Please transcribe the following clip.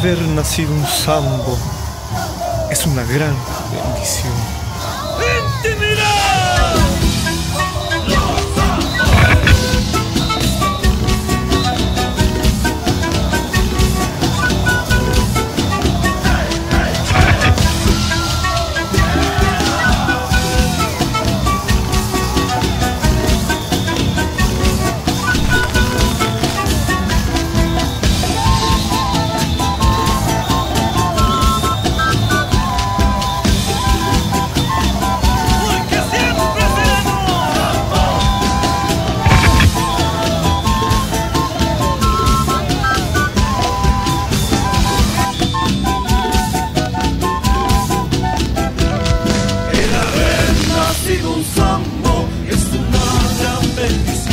Haber nacido un sambo es una gran bendición. you